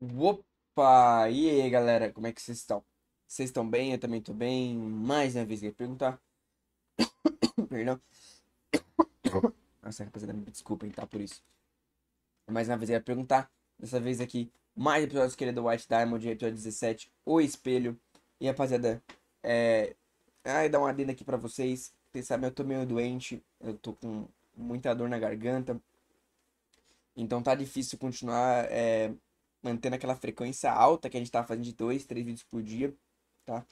Opa! E aí, galera, como é que vocês estão? Vocês estão bem? Eu também tô bem. Mais uma vez, eu ia perguntar. Perdão. Nossa, rapaziada, me desculpem, tá? Por isso. Mais uma vez, eu ia perguntar. Dessa vez aqui, mais episódios que do White Diamond, episódio 17, O Espelho. E, rapaziada, é... Ai, dar uma adenda aqui pra vocês. Vocês sabem, eu tô meio doente. Eu tô com muita dor na garganta. Então tá difícil continuar é, mantendo aquela frequência alta que a gente tá fazendo de dois, três vídeos por dia, tá?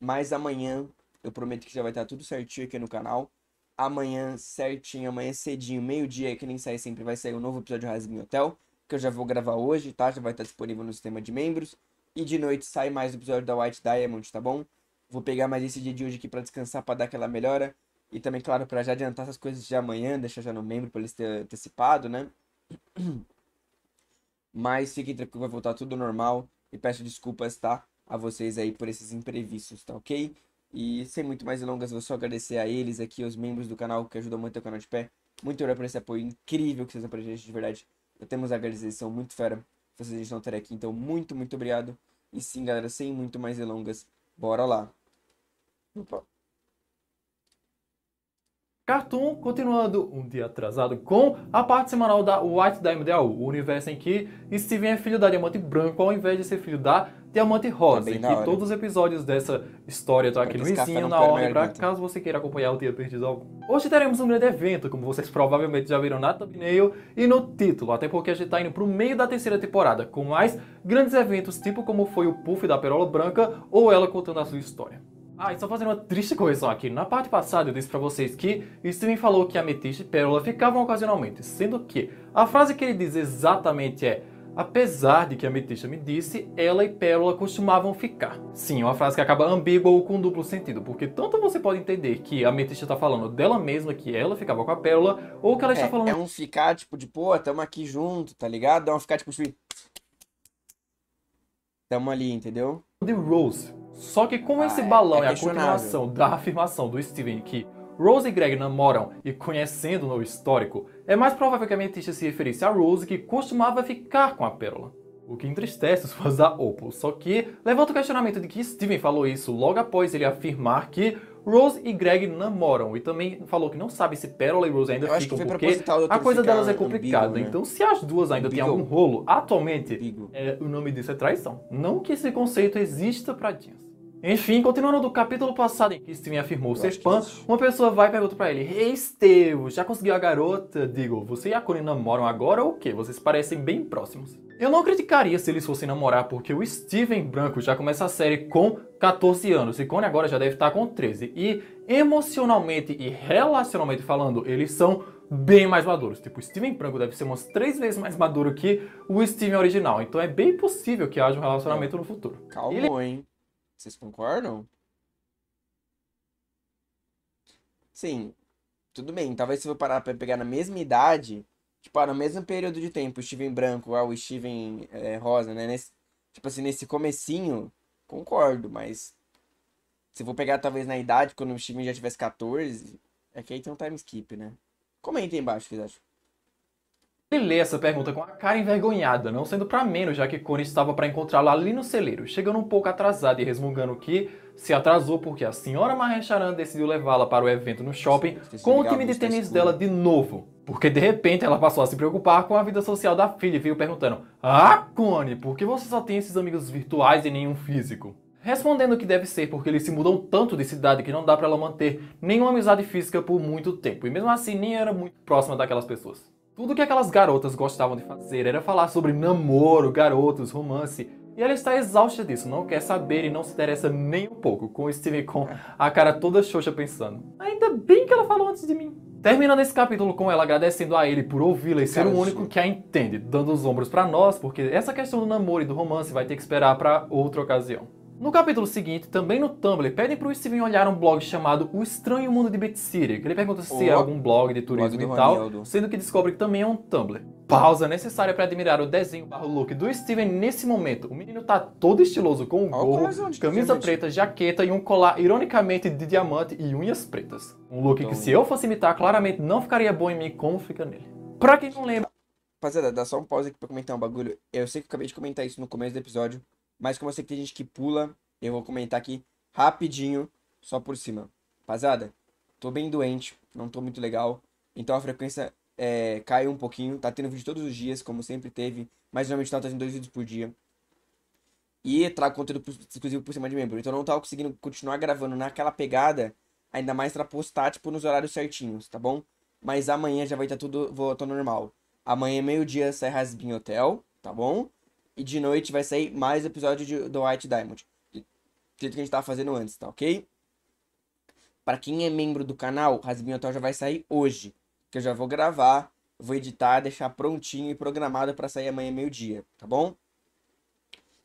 Mas amanhã eu prometo que já vai estar tudo certinho aqui no canal. Amanhã, certinho, amanhã cedinho, meio-dia, que nem sai sempre, vai sair um novo episódio de Rasguinho Hotel, que eu já vou gravar hoje, tá? Já vai estar disponível no sistema de membros. E de noite sai mais um episódio da White Diamond, tá bom? Vou pegar mais esse dia de hoje aqui para descansar, para dar aquela melhora. E também, claro, para já adiantar essas coisas de amanhã, deixar já no membro para eles ter antecipado, né? Mas fiquem tranquilos, vai voltar tudo normal. E peço desculpas, tá? A vocês aí por esses imprevistos, tá ok? E sem muito mais delongas, vou só agradecer a eles aqui, os membros do canal que ajudam muito o canal de pé. Muito obrigado por esse apoio incrível que vocês dão pra gente, de verdade. Eu temos a agradecer, são muito fera. Vocês a gente não aqui, então muito, muito obrigado. E sim, galera, sem muito mais delongas, bora lá. Opa. Cartoon continuando um dia atrasado com a parte semanal da White Diamond o universo em que Steven é filho da Diamante Branco ao invés de ser filho da Diamante Rosa, tá em que todos os episódios dessa história estão aqui no vizinho, na ordem, para caso você queira acompanhar o dia perdido algum. Hoje teremos um grande evento, como vocês provavelmente já viram na thumbnail e no título, até porque a gente está indo para o meio da terceira temporada, com mais grandes eventos, tipo como foi o Puff da Perola Branca ou ela contando a sua história. Ah, e só fazendo uma triste correção aqui. Na parte passada eu disse para vocês que Steven falou que Ametista e Pérola ficavam ocasionalmente, sendo que a frase que ele diz exatamente é Apesar de que a Ametista me disse, ela e Pérola costumavam ficar. Sim, uma frase que acaba ambígua ou com duplo sentido, porque tanto você pode entender que a Ametista está falando dela mesma, que ela ficava com a Pérola, ou que ela é, está falando... É um ficar, tipo, de, pô, tamo aqui junto, tá ligado? É um ficar, tipo, assim... Tamo ali, entendeu? De Rose, só que com ah, esse balão é, é a continuação da afirmação do Steven que Rose e Greg namoram e conhecendo no histórico, é mais provável que a mentista se referisse a Rose que costumava ficar com a Pérola. O que entristece os fãs da Opal, só que levanta o questionamento de que Steven falou isso logo após ele afirmar que Rose e Greg namoram e também falou que não sabe se Pérola e Rose ainda Eu ficam porque a coisa delas é complicada. né? Então, se as duas ainda têm algum rolo, atualmente, é, o nome disso é traição. Não que esse conceito exista para jeans. Enfim, continuando do capítulo passado em que Steven afirmou ser spam, uma pessoa vai e pergunta pra ele Ei, Estevão, já conseguiu a garota? Digo, você e a Connie namoram agora ou o quê? Vocês parecem bem próximos. Eu não criticaria se eles fossem namorar, porque o Steven Branco já começa a série com 14 anos e Connie agora já deve estar com 13. E emocionalmente e relacionalmente falando, eles são bem mais maduros. Tipo, o Steven Branco deve ser umas três vezes mais maduro que o Steven original. Então é bem possível que haja um relacionamento no futuro. Calma, ele... hein? Vocês concordam? Sim, tudo bem. Talvez se eu parar pra pegar na mesma idade, tipo, ah, no mesmo período de tempo, o Steven branco, ah, o Steven é, rosa, né? Nesse, tipo assim, nesse comecinho, concordo, mas se eu vou pegar talvez na idade, quando o Steven já tivesse 14, é que aí tem um time skip, né? Comentem embaixo o que vocês acham. Ele lê essa pergunta com a cara envergonhada, não sendo para menos, já que Connie estava para encontrá-lo ali no celeiro, chegando um pouco atrasada e resmungando que se atrasou porque a senhora Mahecharan decidiu levá-la para o evento no shopping com o time de tênis dela de novo. Porque de repente ela passou a se preocupar com a vida social da filha e veio perguntando: Ah, Connie, por que você só tem esses amigos virtuais e nenhum físico? Respondendo que deve ser porque eles se mudam tanto de cidade que não dá para ela manter nenhuma amizade física por muito tempo, e mesmo assim nem era muito próxima daquelas pessoas. Tudo que aquelas garotas gostavam de fazer era falar sobre namoro, garotos, romance. E ela está exausta disso, não quer saber e não se interessa nem um pouco, com Steve com a cara toda xoxa pensando. Ainda bem que ela falou antes de mim. Terminando esse capítulo com ela agradecendo a ele por ouvi-la e ser o único que a entende, dando os ombros para nós, porque essa questão do namoro e do romance vai ter que esperar para outra ocasião. No capítulo seguinte, também no Tumblr, pedem pro Steven olhar um blog chamado O Estranho Mundo de Betsiri, que ele pergunta se oh, é algum blog de turismo blog e tal, Ronaldo. sendo que descobre que também é um Tumblr. Pausa necessária para admirar o desenho barro look do Steven nesse momento. O menino tá todo estiloso com um gorro, camisa preta, jaqueta e um colar ironicamente de diamante e unhas pretas. Um look então... que se eu fosse imitar, claramente não ficaria bom em mim como fica nele. Pra quem não lembra, rapaziada, dá só um pause aqui pra comentar um bagulho. Eu sei que eu acabei de comentar isso no começo do episódio, mas como eu sei que tem gente que pula, eu vou comentar aqui rapidinho, só por cima. Rapaziada, tô bem doente, não tô muito legal, então a frequência é, caiu um pouquinho. Tá tendo vídeo todos os dias, como sempre teve, mas normalmente tá tendo dois vídeos por dia. E trago conteúdo exclusivo por cima de membro. Então não tava conseguindo continuar gravando naquela pegada, ainda mais pra postar, tipo, nos horários certinhos, tá bom? Mas amanhã já vai estar tá tudo voltando normal. Amanhã, meio-dia, sai Rasbin Hotel, tá bom? E de noite vai sair mais episódio de, do White Diamond. Do jeito que a gente tava fazendo antes, tá ok? Para quem é membro do canal, Rasbin Hotel já vai sair hoje. Que eu já vou gravar, vou editar, deixar prontinho e programado para sair amanhã meio-dia, tá bom?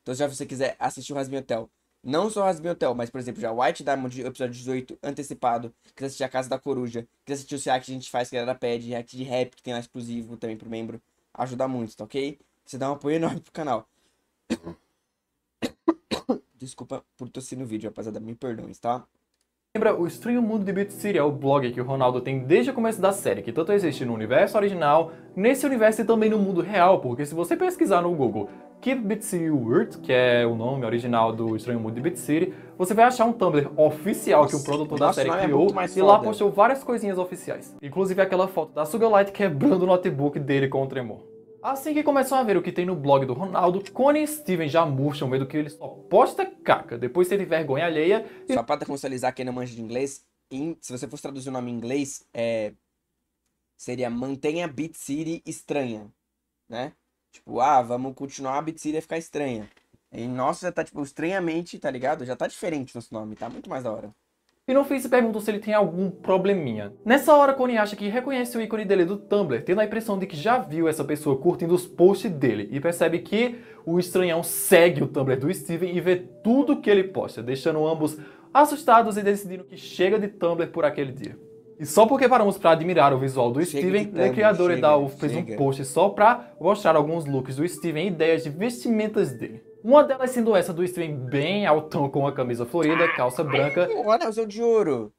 Então, se você quiser assistir o Rasbin Hotel, não só o Rasbin Hotel, mas, por exemplo, já White Diamond, episódio 18, antecipado, quiser assistir A Casa da Coruja, quiser assistir o react que a gente faz, que era da PED, react de rap, que tem lá exclusivo também pro membro, ajuda muito, tá ok? Você dá um apoio enorme pro canal. Desculpa por tossir no vídeo, rapaziada, me perdoem, tá? Lembra, o Estranho Mundo de Beat City é o blog que o Ronaldo tem desde o começo da série, que tanto existe no universo original, nesse universo e também no mundo real, porque se você pesquisar no Google Keep Beat City World, que é o nome original do Estranho Mundo de Beat City, você vai achar um Tumblr oficial Nossa, que o produtor da série é criou é e lá postou várias coisinhas oficiais. Inclusive aquela foto da Sugarlight quebrando o notebook dele com o tremor. Assim que começam a ver o que tem no blog do Ronaldo, Connie e Steven já murcham, vendo que ele só posta caca, depois sente vergonha alheia. E... Só pra contextualizar quem não manja de inglês, em, se você fosse traduzir o nome em inglês, é, seria Mantenha Beat City estranha, né? Tipo, ah, vamos continuar a Beat City a ficar estranha. E nossa, já tá, tipo, estranhamente, tá ligado? Já tá diferente nosso nome, tá muito mais da hora. E no fim se perguntam se ele tem algum probleminha. Nessa hora, Connie acha que reconhece o ícone dele do Tumblr, tendo a impressão de que já viu essa pessoa curtindo os posts dele, e percebe que o estranhão segue o Tumblr do Steven e vê tudo que ele posta, deixando ambos assustados e decidindo que chega de Tumblr por aquele dia. E só porque paramos para admirar o visual do chega Steven, o criador da UF fez chega. um post só para mostrar alguns looks do Steven e ideias de vestimentas dele. Uma delas sendo essa do Steven bem altão com a camisa florida, calça branca. Olha, o de ouro.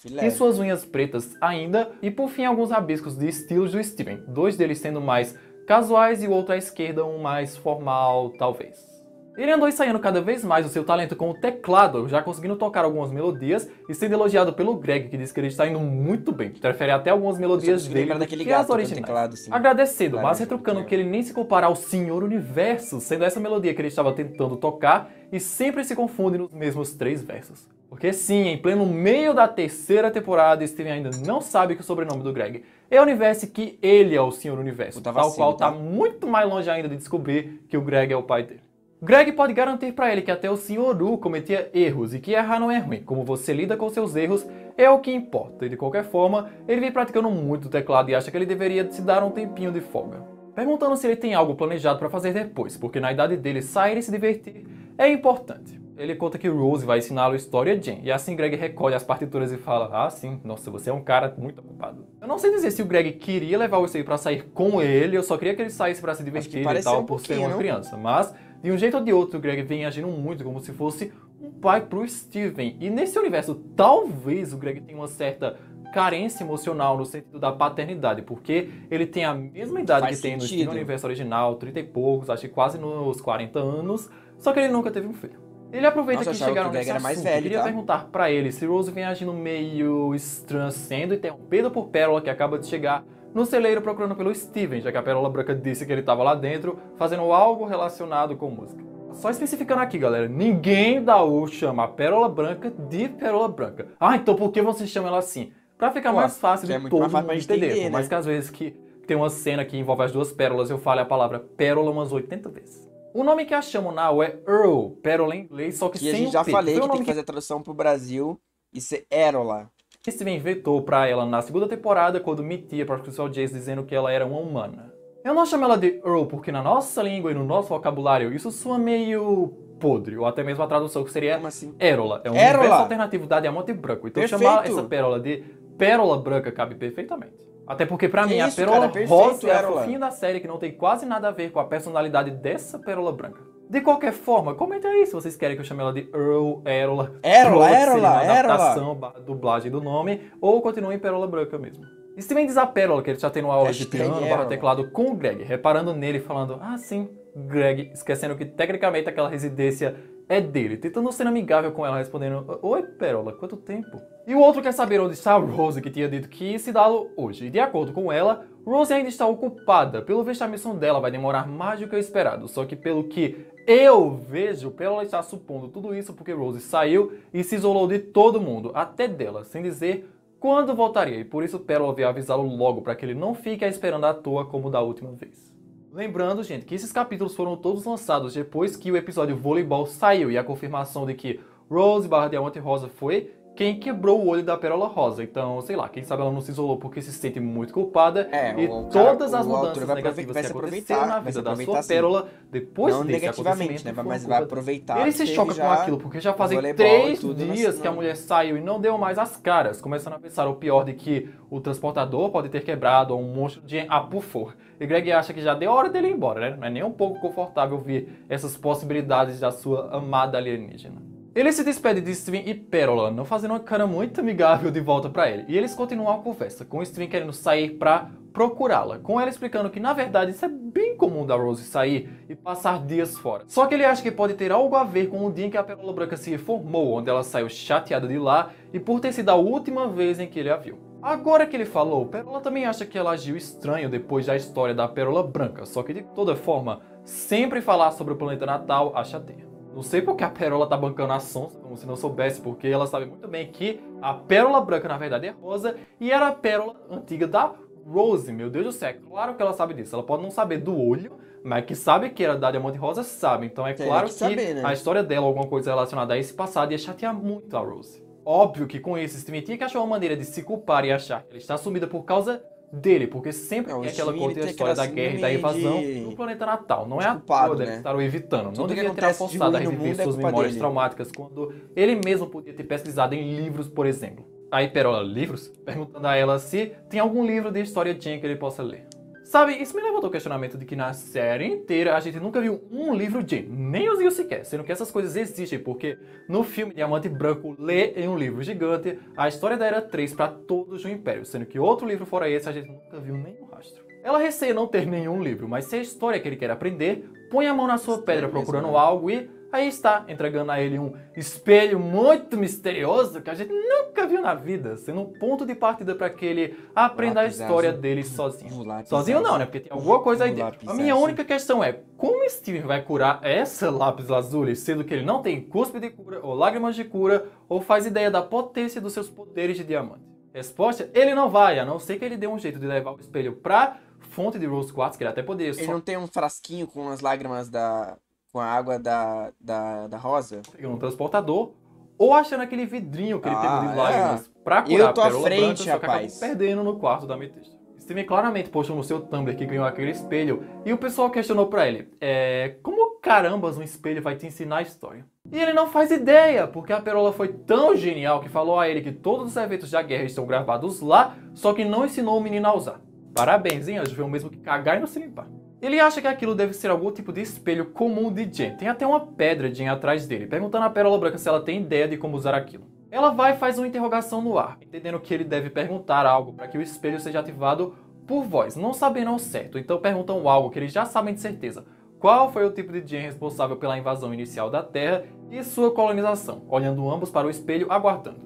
Filé. E suas unhas pretas ainda, e por fim alguns rabiscos de estilos do Steven, dois deles sendo mais casuais e o outro à esquerda um mais formal, talvez. Ele andou ensaiando cada vez mais o seu talento com o teclado, já conseguindo tocar algumas melodias e sendo elogiado pelo Greg, que diz que ele está indo muito bem, que prefere até algumas melodias dele que as originais. Teclado, Agradecido, claro, mas retrucando que ele nem se compara ao Senhor Universo, sendo essa melodia que ele estava tentando tocar e sempre se confunde nos mesmos três versos. Porque sim, em pleno meio da terceira temporada, Steven ainda não sabe que o sobrenome do Greg é o Universo que ele é o Senhor Universo, tal vacilo, qual está tá muito mais longe ainda de descobrir que o Greg é o pai dele. Greg pode garantir para ele que até o Sr. U cometia erros e que errar não é ruim, como você lida com seus erros é o que importa, e de qualquer forma, ele vem praticando muito o teclado e acha que ele deveria se dar um tempinho de folga. Perguntando se ele tem algo planejado para fazer depois, porque na idade dele sair e se divertir é importante. Ele conta que Rose vai ensiná-lo história Jane, e assim Greg recolhe as partituras e fala: Ah, sim, nossa, você é um cara muito ocupado. Eu não sei dizer se o Greg queria levar o Wesley para sair com ele, eu só queria que ele saísse para se divertir e tal, um por ser uma criança, mas de um jeito ou de outro, o Greg vem agindo muito como se fosse um pai pro Steven. E nesse universo, talvez o Greg tenha uma certa carência emocional no sentido da paternidade, porque ele tem a mesma idade Faz que tem no Steven universo original, 30 e poucos, acho que quase nos 40 anos, só que ele nunca teve um filho. Ele aproveita Nossa, que chegaram que nesse assunto, mais velho, queria tá? perguntar para ele se Rose vem agindo meio estranho, sendo interrompido por Pérola, que acaba de chegar no celeiro procurando pelo Steven, já que a Pérola Branca disse que ele estava lá dentro fazendo algo relacionado com música. Só especificando aqui, galera, ninguém da U chama a Pérola Branca de Pérola Branca. Ah, então por que você chama ela assim? Pra ficar Pô, mais fácil de é todo mundo entender. entender né? Por mais que às vezes que tem uma cena que envolve as duas pérolas, eu fale a palavra pérola umas 80 vezes. O nome que a chamam na U é Earl, pérola em inglês, só que que sem a gente já falei que tem que fazer a tradução pro Brasil e ser Érola. Steven vetou para ela na segunda temporada quando mentia para o Crystal Jace dizendo que ela era uma humana. Eu não chamo ela de Earl porque na nossa língua e no nosso vocabulário isso soa meio podre, ou até mesmo a tradução que seria assim? Érola. É um Érola. universo alternativo da Diamante Branco. Então Perfeito. chamar essa pérola de Pérola Branca cabe perfeitamente. Até porque para mim isso, a Pérola cara, Rosa é o fim da série que não tem quase nada a ver com a personalidade dessa Pérola Branca. De qualquer forma, comenta aí se vocês querem que eu chame ela de Earl, Erola. Erola, Erola, Erola. adaptação, dublagem do nome, ou continue em Pérola Branca mesmo. Steven diz a Pérola que ele está tendo uma aula de piano barra teclado com o Greg, reparando nele e falando, ah sim, Greg, esquecendo que tecnicamente aquela residência é dele, tentando ser amigável com ela, respondendo, oi Pérola, quanto tempo? E o outro quer saber onde está Rose, que tinha dito que ia se dá-lo hoje. E de acordo com ela, Rose ainda está ocupada. Pelo visto, a missão dela vai demorar mais do que o esperado. Só que pelo que eu vejo, Pérola está supondo tudo isso porque Rose saiu e se isolou de todo mundo, até dela, sem dizer quando voltaria. E por isso Pérola veio avisá-lo logo, para que ele não fique esperando à toa como da última vez. Lembrando, gente, que esses capítulos foram todos lançados depois que o episódio Voleibol saiu e a confirmação de que Rose barra Diamante Rosa foi quem quebrou o olho da Pérola Rosa. Então, sei lá, quem sabe ela não se isolou porque se sente muito culpada. É, e cara- todas as mudanças negativas vai que se aconteceram na vida da sua sim. Pérola depois não desse negativamente, acontecimento né? Mas vai aproveitar. ele se choca com aquilo, porque já fazem três na dias que a mulher saiu e não deu mais as caras, começando a pensar o pior de que o transportador pode ter quebrado ou um monstro de apufor. E Greg acha que já deu hora dele ir embora, né? Não é nem um pouco confortável ver essas possibilidades da sua amada alienígena. Ele se despede de Steven e Pérola, não fazendo uma cara muito amigável de volta pra ele. E eles continuam a conversa, com Steven querendo sair pra procurá-la, com ela explicando que na verdade isso é bem comum da Rose sair e passar dias fora. Só que ele acha que pode ter algo a ver com o dia em que a Pérola Branca se reformou, onde ela saiu chateada de lá e por ter sido a última vez em que ele a viu. Agora que ele falou, Pérola também acha que ela agiu estranho depois da história da Pérola Branca, só que de toda forma, sempre falar sobre o planeta natal a chateia. Não sei porque a Pérola tá bancando a Sonsa, como se não soubesse, porque ela sabe muito bem que a Pérola Branca na verdade é rosa e era a Pérola antiga da Rose. Meu Deus do céu, é claro que ela sabe disso. Ela pode não saber do olho, mas que sabe que era da Diamante Rosa, sabe. Então é Teria claro que que, saber, né? a história dela, alguma coisa relacionada a esse passado, ia chatear muito a Rose. Óbvio que com isso, Steven tinha que achar uma maneira de se culpar e achar que ela está sumida por causa dele, porque sempre É, tem aquela coisa da história da guerra e da invasão de- no planeta natal. Não é a dele né? estar o evitando. Não Tudo que devia ter acontece de a reviver é suas culpa memórias dele. traumáticas quando ele mesmo podia ter pesquisado em livros, por exemplo. Aí Perola, livros? Perguntando a ela se tem algum livro de história Jane que ele possa ler. Sabe, isso me levantou ao questionamento de que na série inteira a gente nunca viu um livro Jane, nem os viu sequer, sendo que essas coisas existem, porque no filme Diamante Branco lê em um livro gigante a história da Era 3 para todos do Império, sendo que outro livro fora esse a gente nunca viu nenhum rastro. Ela receia não ter nenhum livro, mas se é a história que ele quer aprender, põe a mão na sua pedra procurando né? algo e aí está, entregando a ele um espelho muito misterioso que a gente nunca viu na vida, sendo um ponto de partida para que ele aprenda a história dele sozinho. Sozinho não, né? Porque tem alguma coisa aí dentro. A minha única questão é, como Steven vai curar essa lápis lazuli, sendo que ele não tem cuspe de cura, ou lágrimas de cura, ou faz ideia da potência dos seus poderes de diamante? Resposta, ele não vai, a não ser que ele dê um jeito de levar o espelho pra fonte de Rose Quartz, que ele até poderia Ele só não tem um frasquinho com as lágrimas da. Com a água da, da, da rosa? pegar um transportador, ou achando aquele vidrinho que ele Ah, teve de é. lágrimas pra curar Eu tô a à frente, branca, só que rapaz. perdendo no quarto da ametista. Steven claramente postou no seu Tumblr que ganhou aquele espelho, e o pessoal questionou pra ele, é, como carambas um espelho vai te ensinar a história? E ele não faz ideia, porque a Perola foi tão genial que falou a ele que todos os eventos da guerra estão gravados lá, só que não ensinou o menino a usar. Parabéns, hein? Foi o mesmo que cagar e não se limpar. Ele acha que aquilo deve ser algum tipo de espelho comum de Jen. Tem até uma pedra Jen atrás dele, perguntando à Pérola Branca se ela tem ideia de como usar aquilo. Ela vai e faz uma interrogação no ar, entendendo que ele deve perguntar algo para que o espelho seja ativado por voz, não sabendo ao certo. Então perguntam algo que eles já sabem de certeza. Qual foi o tipo de Jen responsável pela invasão inicial da Terra e sua colonização, olhando ambos para o espelho, aguardando.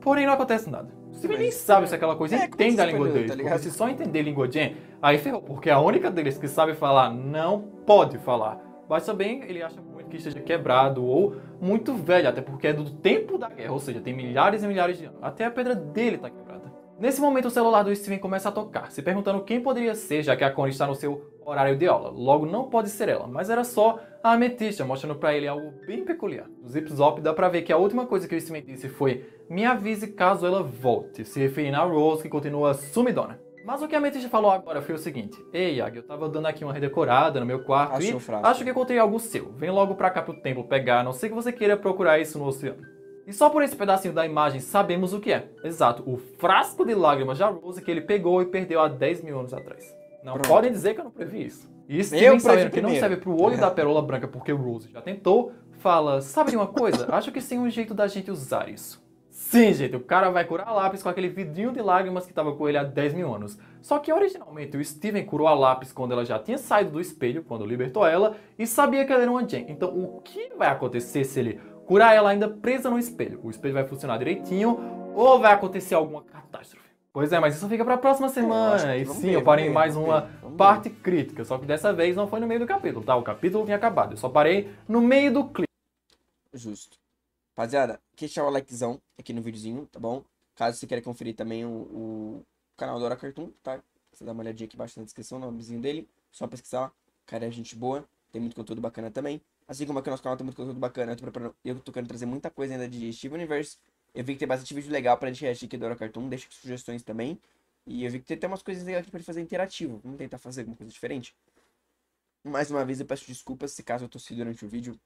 Porém, não acontece nada. Você nem sabe se aquela coisa É, entende a língua deles. tá porque se só entender língua Jen, aí ferrou. Porque a única deles que sabe falar não pode falar. Basta bem, ele acha muito que esteja quebrado ou muito velho, até porque é do tempo da guerra, ou seja, tem milhares e milhares de anos. Até a pedra dele tá quebrada. Nesse momento, o celular do Steven começa a tocar, se perguntando quem poderia ser, já que a Connie está no seu horário de aula. Logo, não pode ser ela, mas era só a Ametista, mostrando pra ele algo bem peculiar. No Zip Zop dá pra ver que a última coisa que o Steven disse foi me avise caso ela volte, se referindo a Rose, que continua sumidona. Mas o que a Ametista falou agora foi o seguinte: Ei, Yag, eu tava dando aqui uma redecorada no meu quarto e o acho que encontrei algo seu. Vem logo pra cá pro templo pegar, a não sei que você queira procurar isso no oceano. E só por esse pedacinho da imagem sabemos o que é. Exato, o frasco de lágrimas da Rose que ele pegou e perdeu há 10 mil anos atrás. Não Pronto. podem dizer que eu não previ isso. E Steven sabendo que não serve pro olho da pérola branca porque Rose já tentou, fala, sabe de uma coisa? Acho que tem um jeito da gente usar isso. Sim, gente, o cara vai curar lápis com aquele vidrinho de lágrimas que tava com ele há 10 mil anos. Só que originalmente o Steven curou a lápis quando ela já tinha saído do espelho, quando libertou ela, e sabia que ela era uma Jen. Então o que vai acontecer se ele curar ela ainda presa no espelho? O espelho vai funcionar direitinho ou vai acontecer alguma catástrofe? Pois é, mas isso fica pra próxima semana. E sim, ver, eu parei em ver, mais uma ver, parte crítica, só que dessa vez não foi no meio do capítulo, tá? O capítulo tinha acabado. Eu só parei no meio do clipe. Justo. Rapaziada, deixar o likezão aqui no videozinho, tá bom? Caso você queira conferir também o, o canal do Hora Cartoon, tá? Você dá uma olhadinha aqui embaixo na descrição, no nomezinho dele. Só pesquisar cara é gente boa, tem muito conteúdo bacana também. Assim como aqui no nosso canal tem muito conteúdo bacana, eu tô, preparando, eu tô querendo trazer muita coisa ainda de Steve Universe. Eu vi que tem bastante vídeo legal pra gente reagir aqui do Hora Cartoon, deixa sugestões também. E eu vi que tem até umas coisas legais aqui pra fazer interativo. Vamos tentar fazer alguma coisa diferente. Mais uma vez eu peço desculpas se caso eu tossi durante o vídeo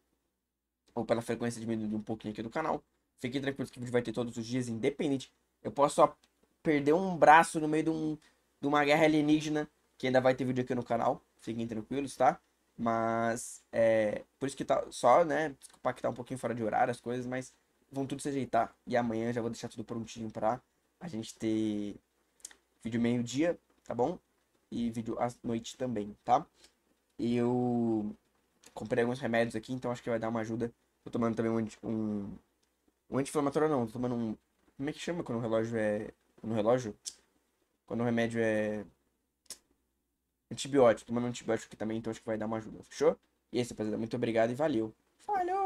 ou pela frequência diminuir um pouquinho aqui do canal. Fiquem tranquilos que o vídeo vai ter todos os dias, independente. Eu posso só perder um braço no meio de, um, de uma guerra alienígena, que ainda vai ter vídeo aqui no canal. Fiquem tranquilos, tá? Mas, é, por isso que tá só, né, desculpa que tá um pouquinho fora de horário as coisas, mas vão tudo se ajeitar. E amanhã já vou deixar tudo prontinho pra a gente ter vídeo meio-dia, tá bom? E vídeo à noite também, tá? Eu comprei alguns remédios aqui, então acho que vai dar uma ajuda. Tô tomando também um, um, um anti-inflamatório, não. Tô tomando um. Como é que chama quando o relógio é. No relógio? Quando o remédio é. Antibiótico. Tô tomando um antibiótico aqui também, então acho que vai dar uma ajuda. Fechou? E é isso, rapaziada. Muito obrigado e valeu. Falhou!